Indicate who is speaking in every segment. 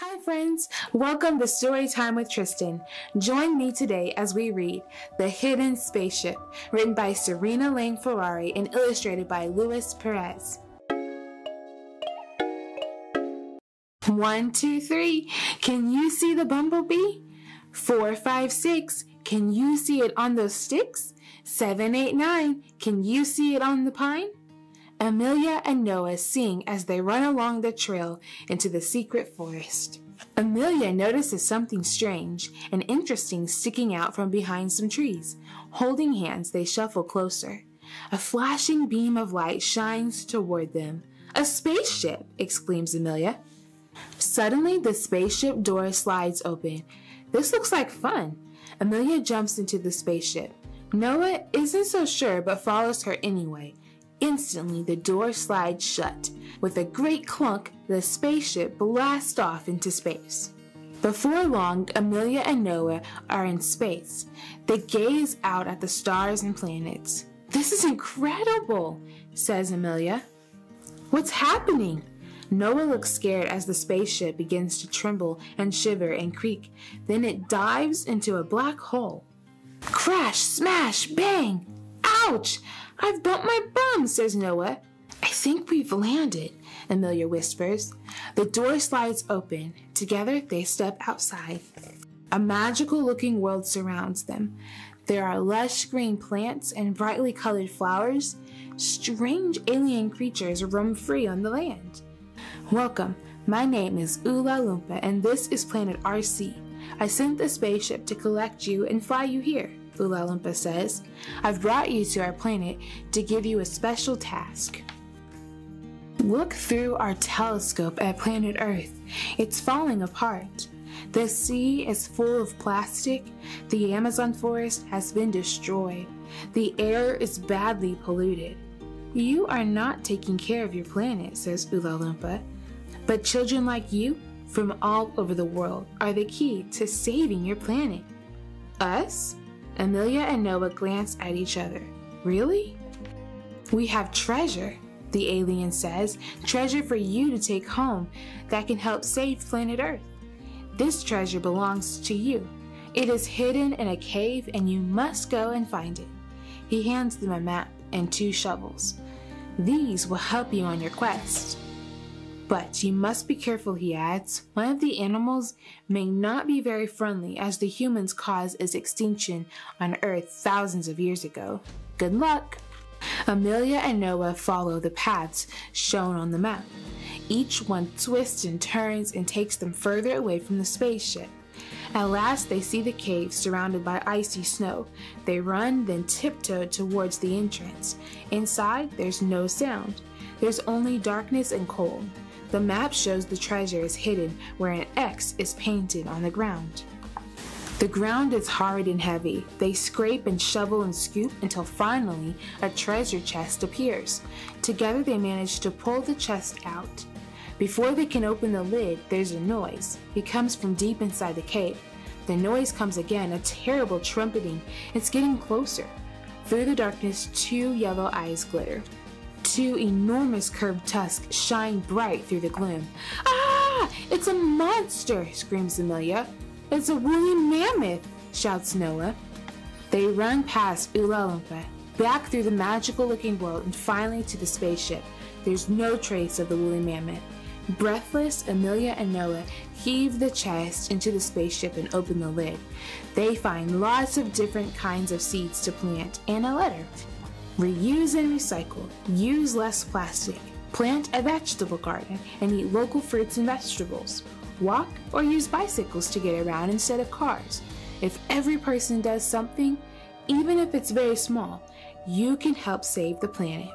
Speaker 1: Hi, friends. Welcome to Story Time with Tristan. Join me today as we read The Hidden Spaceship, written by Serena Lane Ferrari and illustrated by Luis Perez. One, two, three. Can you see the bumblebee? Four, five, six. Can you see it on those sticks? Seven, eight, nine. Can you see it on the pine? Amelia and Noah sing as they run along the trail into the secret forest. Amelia notices something strange and interesting sticking out from behind some trees. Holding hands, they shuffle closer. A flashing beam of light shines toward them. A spaceship! exclaims Amelia. Suddenly, the spaceship door slides open. This looks like fun. Amelia jumps into the spaceship. Noah isn't so sure but follows her anyway. Instantly, the door slides shut. With a great clunk, the spaceship blasts off into space. Before long, Amelia and Noah are in space. They gaze out at the stars and planets. This is incredible, says Amelia. What's happening? Noah looks scared as the spaceship begins to tremble and shiver and creak. Then it dives into a black hole. Crash, smash, bang! Ouch! I've bumped my bum, says Noah. I think we've landed, Amelia whispers. The door slides open. Together, they step outside. A magical looking world surrounds them. There are lush green plants and brightly colored flowers. Strange alien creatures roam free on the land. Welcome. My name is Ula Loompa, and this is Planet Arcee. I sent the spaceship to collect you and fly you here. Loompa says. I've brought you to our planet to give you a special task. Look through our telescope at planet Earth. It's falling apart. The sea is full of plastic. The Amazon forest has been destroyed. The air is badly polluted. You are not taking care of your planet, says Loompa. But children like you from all over the world are the key to saving your planet. Us? Amelia and Noah glance at each other. Really? We have treasure, the alien says. Treasure for you to take home that can help save planet Earth. This treasure belongs to you. It is hidden in a cave and you must go and find it. He hands them a map and two shovels. These will help you on your quest. But you must be careful, he adds. One of the animals may not be very friendly as the humans caused its extinction on Earth thousands of years ago. Good luck! Amelia and Noah follow the paths shown on the map. Each one twists and turns and takes them further away from the spaceship. At last, they see the cave surrounded by icy snow. They run, then tiptoe towards the entrance. Inside, there's no sound. There's only darkness and cold. The map shows the treasure is hidden where an X is painted on the ground. The ground is hard and heavy. They scrape and shovel and scoop until finally a treasure chest appears. Together they manage to pull the chest out. Before they can open the lid, there's a noise. It comes from deep inside the cave. The noise comes again, a terrible trumpeting. It's getting closer. Through the darkness, two yellow eyes glitter. Two enormous curved tusks shine bright through the gloom. Ah! It's a monster! screams Amelia. It's a woolly mammoth! shouts Noah. They run past Loompa, back through the magical looking world, and finally to the spaceship. There's no trace of the woolly mammoth. Breathless, Amelia and Noah heave the chest into the spaceship and open the lid. They find lots of different kinds of seeds to plant and a letter. Reuse and recycle. Use less plastic. Plant a vegetable garden and eat local fruits and vegetables. Walk or use bicycles to get around instead of cars. If every person does something, even if it's very small, you can help save the planet.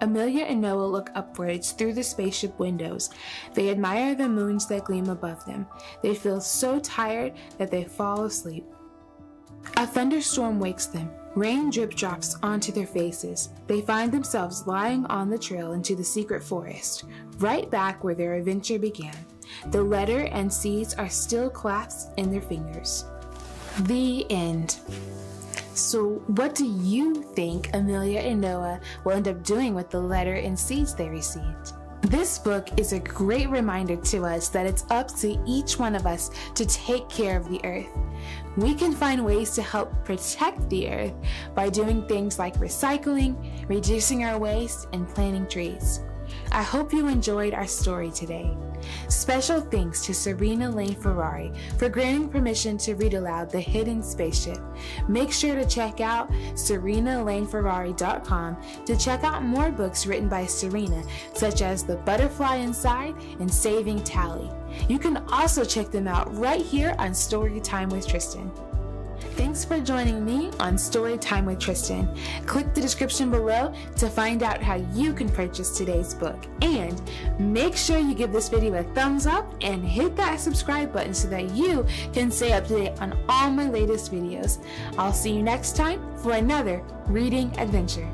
Speaker 1: Amelia and Noah look upwards through the spaceship windows. They admire the moons that gleam above them. They feel so tired that they fall asleep. A thunderstorm wakes them. Rain drip drops onto their faces. They find themselves lying on the trail into the secret forest, right back where their adventure began. The letter and seeds are still clasped in their fingers. The end. So, what do you think Amelia and Noah will end up doing with the letter and seeds they received? This book is a great reminder to us that it's up to each one of us to take care of the earth. We can find ways to help protect the earth by doing things like recycling, reducing our waste, and planting trees. I hope you enjoyed our story today. Special thanks to Serena Lane Ferrari for granting permission to read aloud The Hidden Spaceship. Make sure to check out serenalaneferrari.com to check out more books written by Serena, such as The Butterfly Inside and Saving Tally. You can also check them out right here on Storytime with Tristan. Thanks for joining me on Storytime with Tristan. Click the description below to find out how you can purchase today's book. And make sure you give this video a thumbs up and hit that subscribe button so that you can stay up to date on all my latest videos. I'll see you next time for another reading adventure.